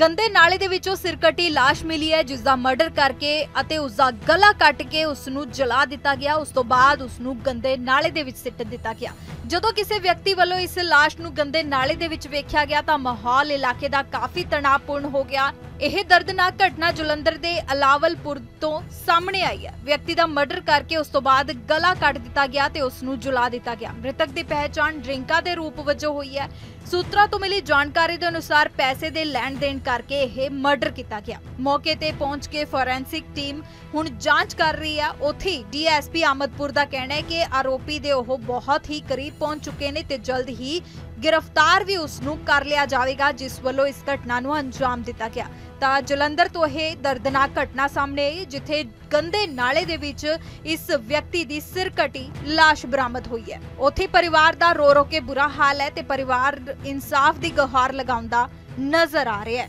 ਗੰਦੇ ਨਾਲੇ ਦੇ ਵਿੱਚੋਂ ਸਿਰਕਟੀ ਲਾਸ਼ ਮਿਲੀ ਹੈ ਜਿਸ ਦਾ ਮਰਡਰ ਕਰਕੇ ਅਤੇ ਉਸ ਦਾ ਗਲਾ ਕੱਟ ਕੇ ਉਸ ਨੂੰ ਜਲਾ ਦਿੱਤਾ ਗਿਆ। ਉਸ ਤੋਂ ਬਾਅਦ ਉਸ ਨੂੰ ਗੰਦੇ ਨਾਲੇ ਦੇ ਵਿੱਚ ਸਿੱਟ ਦਿੱਤਾ ਗਿਆ। ਜਦੋਂ ਕਿਸੇ ਵਿਅਕਤੀ ਵੱਲੋਂ ਇਸ ਲਾਸ਼ ਨੂੰ ਗੰਦੇ ਨਾਲੇ ਦੇ ਵਿੱਚ ਵੇਖਿਆ ਗਿਆ ਤਾਂ ਮਾਹੌਲ ਇਲਾਕੇ ਦਾ ਕਾਫੀ ਤਣਾਅਪੂਰਨ ਹੋ ਗਿਆ। ਇਹ ਦਰਦਨਾਕ ਘਟਨਾ ਜਲੰਧਰ ਦੇ ਅਲਾਵਲਪੁਰ ਤੋਂ ਸਾਹਮਣੇ ਆਈ ਹੈ। ਵਿਅਕਤੀ ਦਾ ਮਰਡਰ ਕਰਕੇ ਉਸ ਤੋਂ ਬਾਅਦ ਗਲਾ ਕੱਟ ਦਿੱਤਾ ਗਿਆ ਤੇ ਉਸ ਨੂੰ ਜਲਾ ਦਿੱਤਾ ਗਿਆ। ਮ੍ਰਿਤਕ ਦੀ ਪਹਿਚਾਣ ਡਰਿੰਕਾ ਦੇ ਰੂਪ ਵਜੋਂ ਹੋਈ ਹੈ। ਸੂਤਰਾਂ ਤੋਂ ਮਿਲੀ ਜਾਣਕਾਰੀ ਦੇ ਅਨੁਸਾਰ ਪੈਸੇ ਦੇ ਲੈਣ ਦੇਣ ਕਰਕੇ ਇਹ ਮਰਡਰ ਕੀਤਾ ਗਿਆ। ਮੌਕੇ ਤੇ ਪਹੁੰਚ ਕੇ ਫੋਰੈਂਸਿਕ ਟੀਮ ਹੁਣ ਜਾਂਚ ਕਰ ਰਹੀ ਹੈ। ਉੱਥੇ ਡੀਐਸਪੀ ਅਹਿਮਦਪੁਰ ਦਾ ਕਹਿਣਾ ਹੈ ਕਿ ਆਰੋਪੀ ਦੇ ਉਹ ਬਹੁਤ ਹੀ ਕਰੀਬ ਪਹੁੰਚ ਚੁੱਕੇ ਨੇ ਤੇ ਜਲਦ ਹੀ ਗ੍ਰਿਫਤਾਰ ਵੀ ਉਸ ਨੂੰ ਕਰ ਲਿਆ ਜਾਵੇਗਾ, ਜਿਸ ਵੱਲੋਂ ਇਸ ਘਟਨਾ ਨੂੰ ਅੰਜਾਮ ਦਿੱਤਾ ਗਿਆ। ਤਾਂ ਜਲੰਧਰ ਤੋਂ ਇਹ ਦਰਦਨਾਕ ਘਟਨਾ ਸਾਹਮਣੇ ਆਈ, ਜਿੱਥੇ ਗੰਦੇ ਨਾਲੇ ਦੇ ਵਿੱਚ ਇਸ ਵਿਅਕਤੀ ਦੀ ਸਿਰ ਕਟੀ ਲਾਸ਼ ਬਰਾਮਦ ਹੋਈ ਹੈ। ਉੱਥੇ ਪਰਿਵਾਰ ਦਾ ਰੋ ਰੋ ਕੇ ਬੁਰਾ ਹਾਲ ਹੈ ਤੇ ਪਰਿਵਾਰ ਇਨਸਾਫ ਦੀ ਗੁਹਾਰ ਲਗਾਉਂਦਾ ਨਜ਼ਰ ਆ ਰਿਹਾ ਹੈ।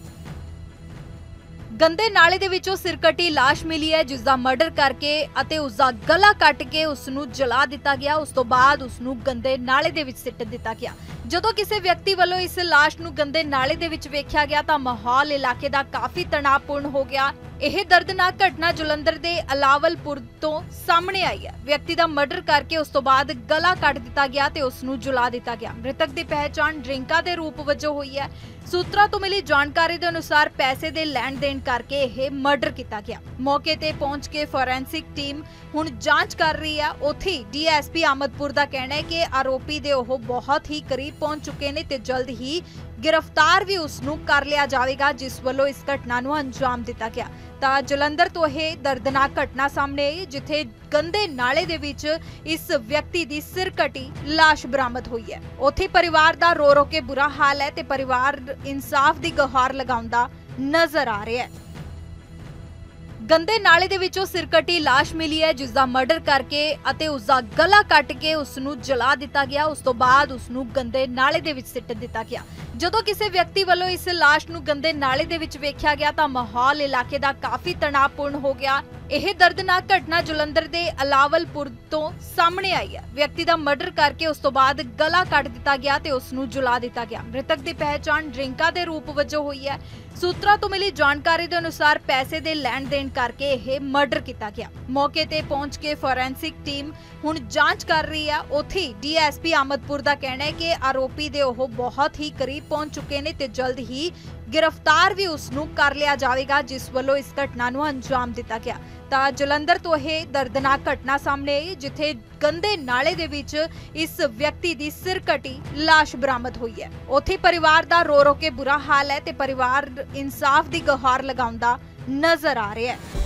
ਗੰਦੇ ਨਾਲੇ ਦੇ ਵਿੱਚੋਂ ਸਿਰਕਟੀ ਲਾਸ਼ ਮਿਲੀ ਹੈ, ਜਿਸ ਦਾ ਮਰਡਰ ਕਰਕੇ ਅਤੇ ਉਸ ਦਾ ਗਲਾ ਕੱਟ ਕੇ ਉਸ ਨੂੰ ਜਲਾ ਦਿੱਤਾ ਗਿਆ। ਉਸ ਤੋਂ ਬਾਅਦ ਉਸ ਨੂੰ ਗੰਦੇ ਨਾਲੇ ਦੇ ਵਿੱਚ ਸਿੱਟ ਦਿੱਤਾ ਗਿਆ। ਜਦੋਂ ਕਿਸੇ ਵਿਅਕਤੀ ਵੱਲੋਂ ਇਸ ਲਾਸ਼ ਨੂੰ ਗੰਦੇ ਨਾਲੇ ਦੇ ਵਿੱਚ ਵੇਖਿਆ ਗਿਆ ਤਾਂ ਮਾਹੌਲ ਇਲਾਕੇ ਦਾ ਕਾਫੀ ਤਣਾਅਪੂਰਨ ਹੋ ਗਿਆ। ਇਹ ਦਰਦਨਾਕ ਘਟਨਾ ਜਲੰਧਰ ਦੇ ਅਲਾਵਲਪੁਰ ਤੋਂ ਸਾਹਮਣੇ ਆਈ ਹੈ। ਵਿਅਕਤੀ ਦਾ ਮਰਡਰ ਕਰਕੇ ਉਸ ਤੋਂ ਬਾਅਦ ਗਲਾ ਕੱਟ ਦਿੱਤਾ ਗਿਆ ਤੇ ਉਸ ਨੂੰ ਜਲਾ ਦਿੱਤਾ ਗਿਆ। ਮ੍ਰਿਤਕ ਦੀ ਪਹਿਚਾਣ ਡਰਿੰਕਾ ਦੇ ਰੂਪ ਵਜੋਂ ਹੋਈ ਹੈ। ਸੂਤਰਾਂ ਤੋਂ ਮਿਲੀ ਜਾਣਕਾਰੀ ਦੇ ਅਨੁਸਾਰ ਪੈਸੇ ਦੇ ਲੈਣ ਦੇਣ ਕਰਕੇ ਇਹ ਮਰਡਰ ਕੀਤਾ ਗਿਆ। ਮੌਕੇ ਤੇ ਪਹੁੰਚ ਕੇ ਫੋਰੈਂਸਿਕ ਟੀਮ ਹੁਣ ਜਾਂਚ ਕਰ ਰਹੀ ਹੈ। ਉੱਥੇ ਡੀਐਸਪੀ ਅਹਿਮਦਪੁਰ ਦਾ ਕਹਿਣਾ ਹੈ ਕਿ ਆਰੋਪੀ ਦੇ ਉਹ ਬਹੁਤ ਹੀ ਕਰੀਬ ਪਹੁੰਚ ਚੁੱਕੇ ਨੇ ਤੇ ਜਲਦ ਹੀ ਗ੍ਰਿਫਤਾਰ ਵੀ ਉਸ ਨੂੰ ਕਰ ਲਿਆ ਜਾਵੇਗਾ, ਜਿਸ ਵੱਲੋਂ ਇਸ ਘਟਨਾ ਨੂੰ ਅੰਜਾਮ ਦਿੱਤਾ ਗਿਆ। ਤਾਂ ਜਲੰਧਰ ਤੋਂ ਇਹ ਦਰਦਨਾਕ ਘਟਨਾ ਸਾਹਮਣੇ ਆਈ, ਜਿੱਥੇ ਗੰਦੇ ਨਾਲੇ ਦੇ ਵਿੱਚ ਇਸ ਵਿਅਕਤੀ ਦੀ ਸਿਰ ਕਟੀ ਲਾਸ਼ ਬਰਾਮਦ ਹੋਈ ਹੈ। ਉੱਥੇ ਪਰਿਵਾਰ ਦਾ ਰੋ ਰੋ ਕੇ ਬੁਰਾ ਹਾਲ ਹੈ ਤੇ ਪਰਿਵਾਰ ਇਨਸਾਫ ਦੀ ਗੁਹਾਰ ਲਗਾਉਂਦਾ ਨਜ਼ਰ ਆ ਰਿਹਾ ਹੈ। ਗੰਦੇ ਨਾਲੇ ਦੇ ਵਿੱਚੋਂ ਸਿਰਕਟੀ ਲਾਸ਼ ਮਿਲੀ ਹੈ ਜਿਸ ਦਾ ਮਰਡਰ ਕਰਕੇ ਅਤੇ ਉਸ ਦਾ ਗਲਾ ਕੱਟ ਕੇ ਉਸ ਨੂੰ ਜਲਾ ਦਿੱਤਾ ਗਿਆ। ਉਸ ਤੋਂ ਬਾਅਦ ਉਸ ਨੂੰ ਗੰਦੇ ਨਾਲੇ ਦੇ ਵਿੱਚ ਸਿੱਟ ਦਿੱਤਾ ਗਿਆ। ਜਦੋਂ ਕਿਸੇ ਵਿਅਕਤੀ ਵੱਲੋਂ ਇਸ ਲਾਸ਼ ਨੂੰ ਗੰਦੇ ਨਾਲੇ ਦੇ ਵਿੱਚ ਵੇਖਿਆ ਗਿਆ, ਤਾਂ ਮਾਹੌਲ ਇਲਾਕੇ ਦਾ ਕਾਫੀ ਤਣਾਅਪੂਰਨ ਹੋ ਗਿਆ। ਇਹ ਦਰਦਨਾਕ ਘਟਨਾ ਜਲੰਧਰ ਦੇ ਅਲਾਵਲਪੁਰ ਤੋਂ ਸਾਹਮਣੇ ਆਈ ਹੈ। ਵਿਅਕਤੀ ਦਾ ਮਰਡਰ ਕਰਕੇ ਉਸ ਤੋਂ ਬਾਅਦ ਗਲਾ ਕੱਟ ਦਿੱਤਾ ਗਿਆ ਤੇ ਉਸ ਨੂੰ ਜਲਾ ਦਿੱਤਾ ਗਿਆ। ਮ੍ਰਿਤਕ ਦੀ ਪਹਿਚਾਣ ਡਰਿੰਕਾ ਦੇ ਰੂਪ ਵਜੋਂ ਹੋਈ ਹੈ। ਸੂਤਰਾਂ ਤੋਂ ਮਿਲੀ ਜਾਣਕਾਰੀ ਦੇ ਅਨੁਸਾਰ ਪੈਸੇ ਦੇ ਲੈਣ ਦੇਣ ਕਰਕੇ ਇਹ ਮਰਡਰ ਕੀਤਾ ਗਿਆ। ਮੌਕੇ ਤੇ ਪਹੁੰਚ ਕੇ ਫੋਰੈਂਸਿਕ ਟੀਮ ਹੁਣ ਜਾਂਚ ਕਰ ਰਹੀ ਹੈ ਉੱਥੇ ਡੀਐਸਪੀ ਅਹਿਮਦਪੁਰ ਦਾ ਕਹਿਣਾ ਹੈ ਕਿ ਆਰੋਪੀ ਦੇ ਉਹ ਬਹੁਤ ਹੀ ਕਰੀਬ ਪਹੁੰਚ ਚੁੱਕੇ ਨੇ ਤੇ ਜਲਦ ਹੀ ਗ੍ਰਿਫਤਾਰ ਵੀ ਉਸ ਨੂੰ ਕਰ ਲਿਆ ਜਾਵੇਗਾ, ਜਿਸ ਵੱਲੋਂ ਇਸ ਘਟਨਾ ਨੂੰ ਅੰਜਾਮ ਦਿੱਤਾ ਗਿਆ। ਤਾਂ ਜਲੰਧਰ ਤੋਂ ਇਹ ਦਰਦਨਾਕ ਘਟਨਾ ਸਾਹਮਣੇ ਆਈ, ਜਿੱਥੇ ਗੰਦੇ ਨਾਲੇ ਦੇ ਵਿੱਚ ਇਸ ਵਿਅਕਤੀ ਦੀ ਸਿਰ ਕਟੀ ਲਾਸ਼ ਬਰਾਮਦ ਹੋਈ ਹੈ। ਉੱਥੇ ਪਰਿਵਾਰ ਦਾ ਰੋ ਰੋ ਕੇ ਬੁਰਾ ਹਾਲ ਹੈ ਤੇ ਪਰਿਵਾਰ ਇਨਸਾਫ ਦੀ ਗੁਹਾਰ ਲਗਾਉਂਦਾ ਨਜ਼ਰ ਆ ਰਿਹਾ ਹੈ।